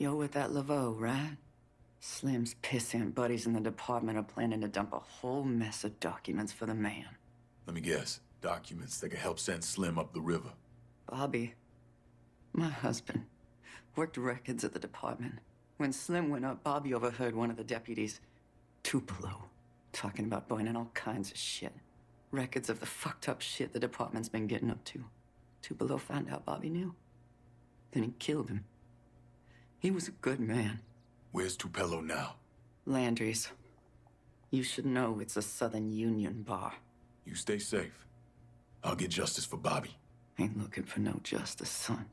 You're with that Laveau, right? Slim's pissant buddies in the department are planning to dump a whole mess of documents for the man. Let me guess. Documents that could help send Slim up the river. Bobby, my husband, worked records at the department. When Slim went up, Bobby overheard one of the deputies, Tupelo, talking about burning all kinds of shit. Records of the fucked up shit the department's been getting up to. Tupelo found out Bobby knew. Then he killed him. He was a good man. Where's Tupelo now? Landry's. You should know it's a Southern Union bar. You stay safe. I'll get justice for Bobby. Ain't looking for no justice, son.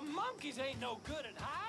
Monkeys ain't no good at hiding.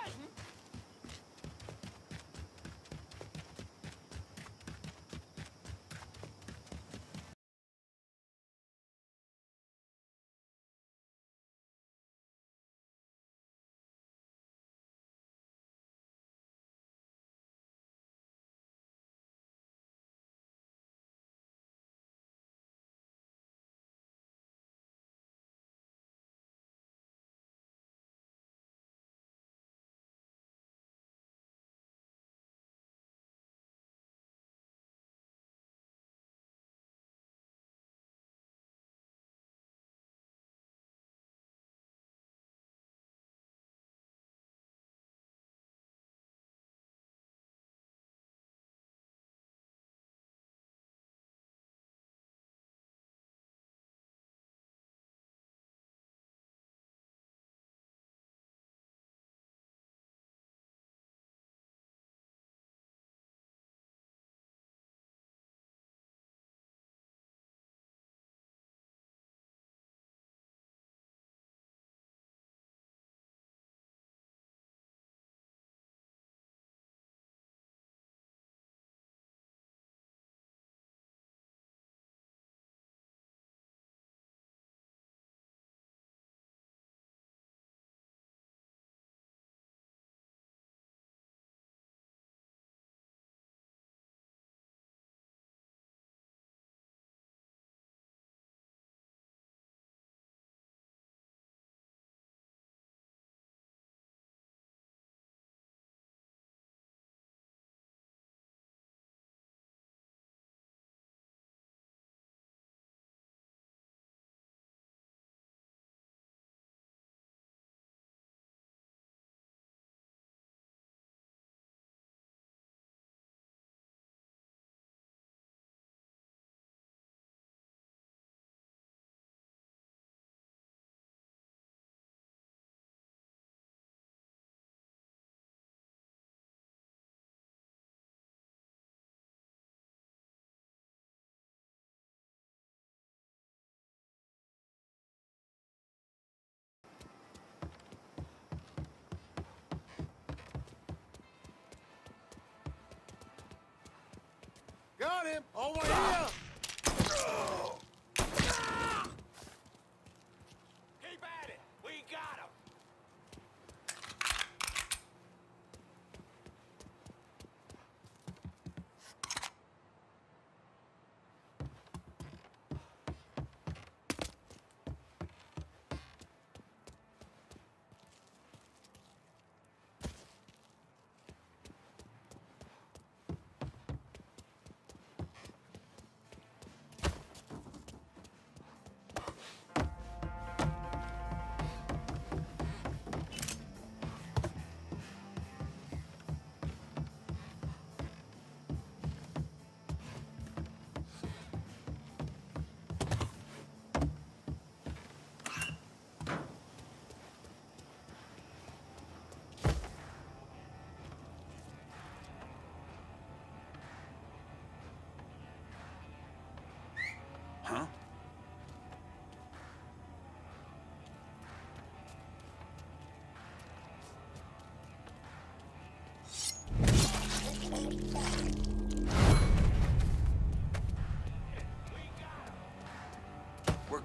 Got him! Over here!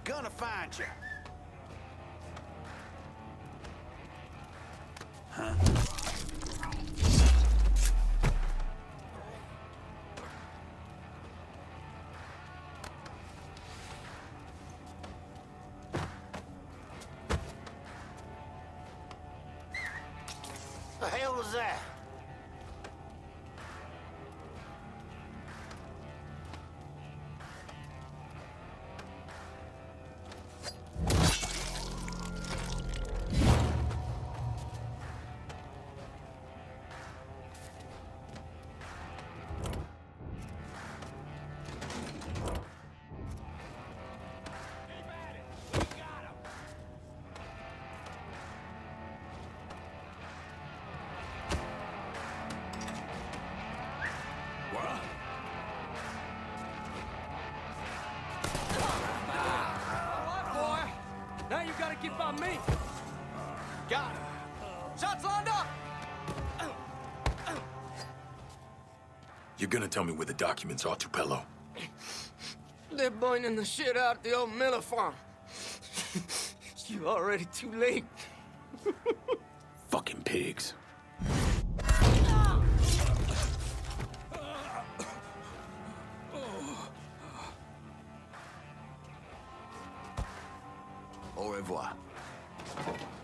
Gonna find you. On me. Got him. Shots lined up. You're gonna tell me where the documents are, Tupelo? They're burning the shit out the old Miller farm. you already too late. Fucking pigs. Au revoir. Thank you.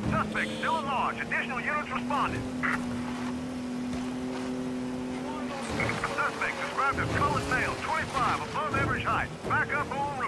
Suspect still at large. Additional units responding. Suspect described as colored male, 25, above average height. Back up en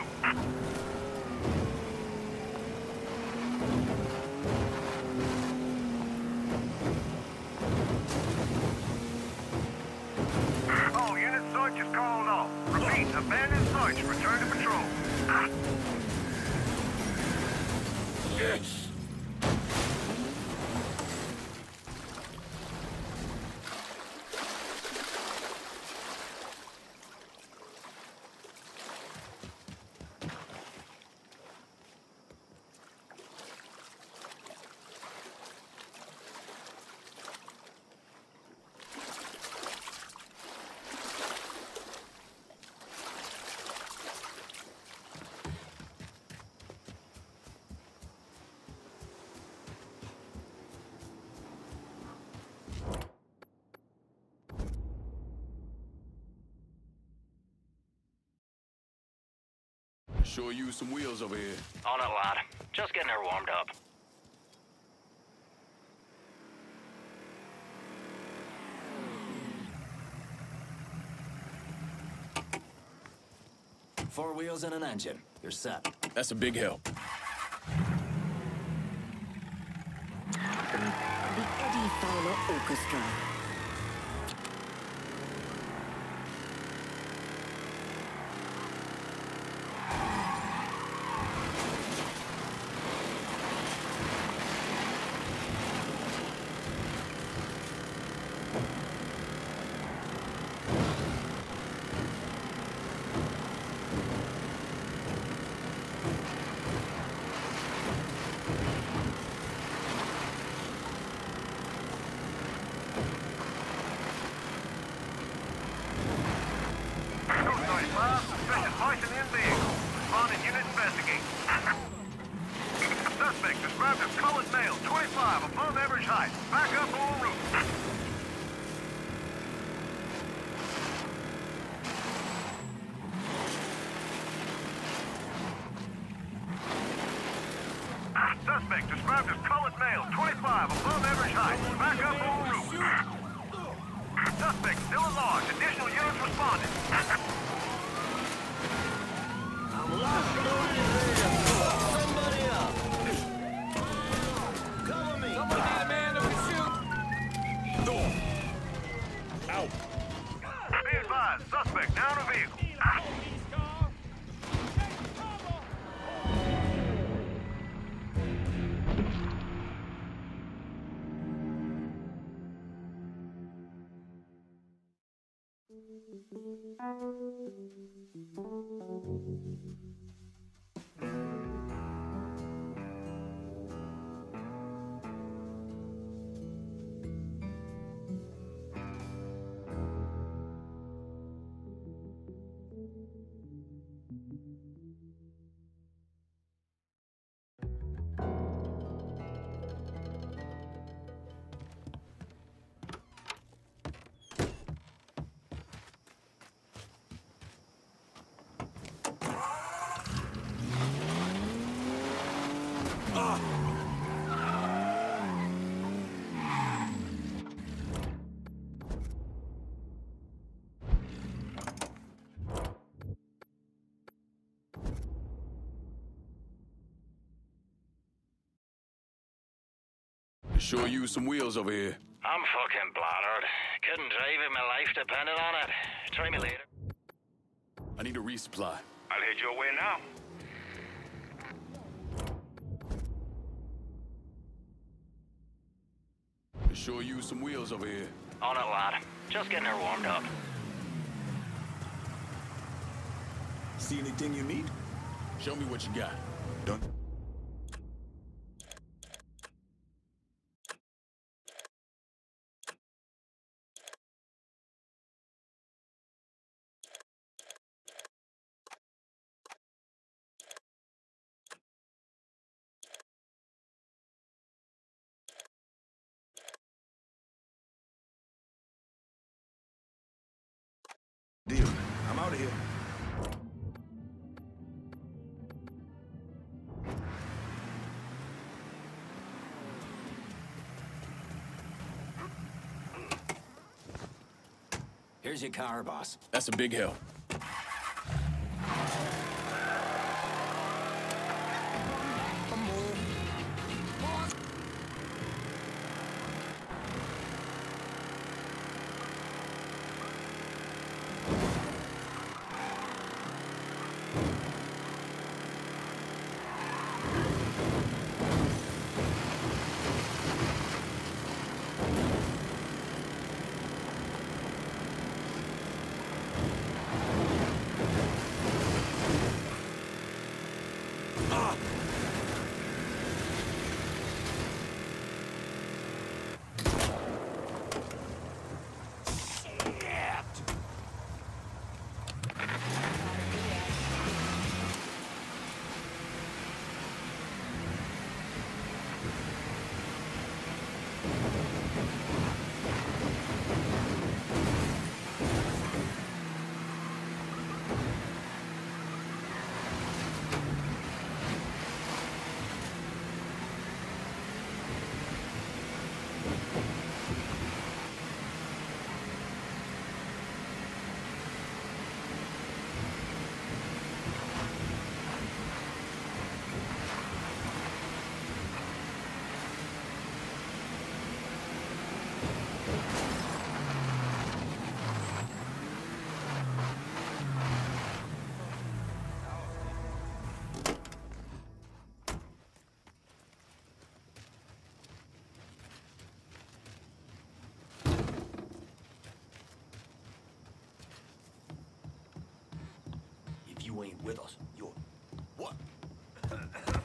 Sure use some wheels over here. On it, lad. Just getting her warmed up. Four wheels and an engine. You're set. That's a big help. The Eddie Fowler Orchestra. Code 95, suspicious hoist in vehicle. Responding unit investigate. Suspect described as colored male, 25, above average height. Back up en route. Suspect described as colored male, 25, Back up en route. Additional units responding. Somebody a vehicle. Sure use some wheels over here. I'm fucking bladdered. Couldn't drive if my life depended on it. Try me later. I need a resupply. I'll head your way now. Sure use some wheels over here. On it, lad. Just getting her warmed up. See anything you need? Show me what you got. Don't. Here's your car, boss. That's a big help. If you ain't with us, you're... What?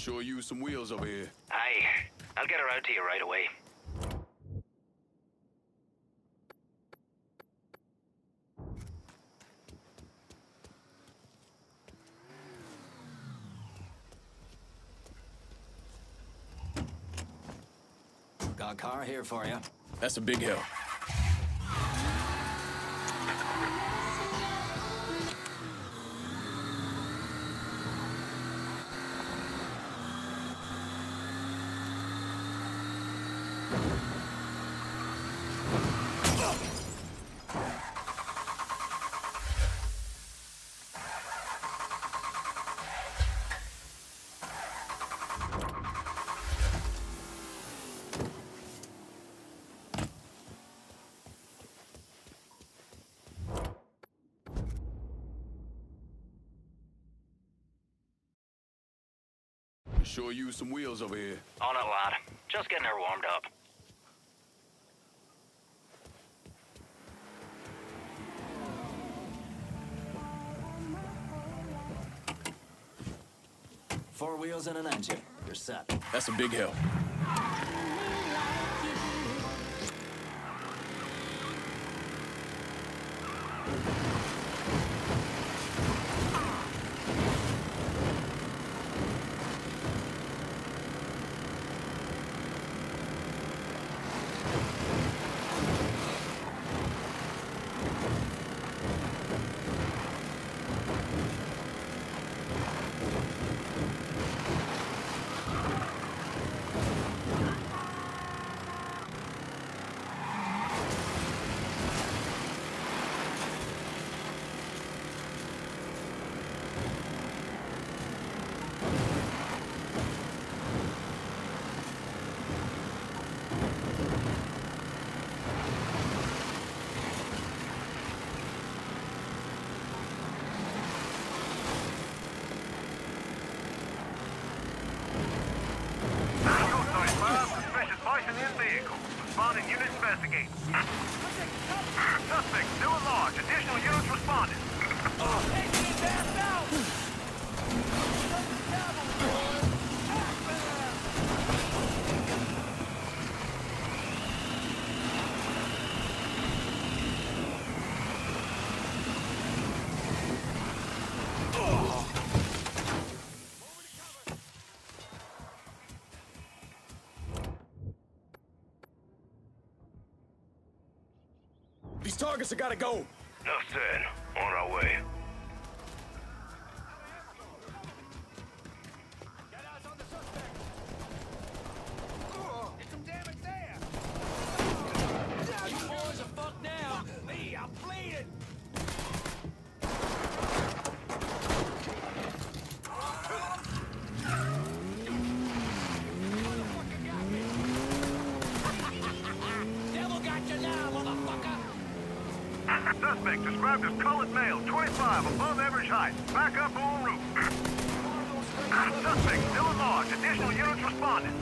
Sure use some wheels over here. Aye. I'll get her out to you right away. Got a car here for you. That's a big help. Sure use some wheels over here. Oh, not a lot. Just getting her warmed up. Four wheels and an engine. You're set. That's a big help. Vehicle. Responding unit investigating. Suspect still at large. Additional units responding. Taking his ass out! Gotta go. Enough described as colored male, 25, above average height. Back up en route. Suspect still at large. Additional units responding.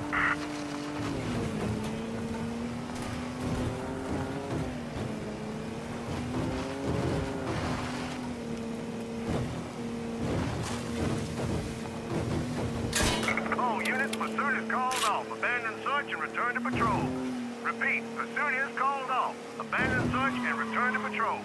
All units, pursuit is called off. Abandon search and return to patrol. Repeat, pursuit is called off. Abandon search and return to patrol.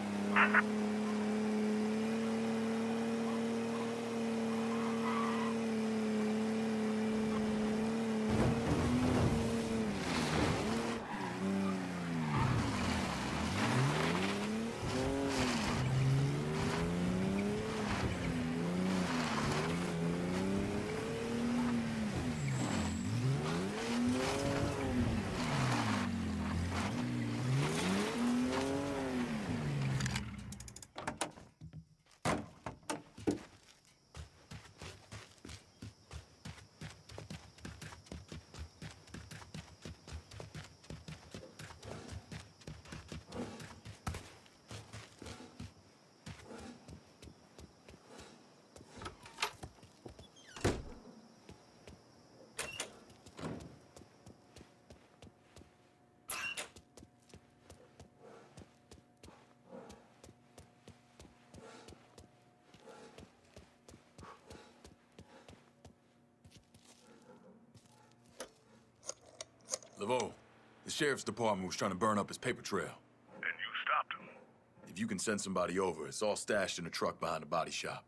Laveau, the sheriff's department was trying to burn up his paper trail. And you stopped him. If you can send somebody over, it's all stashed in a truck behind the body shop.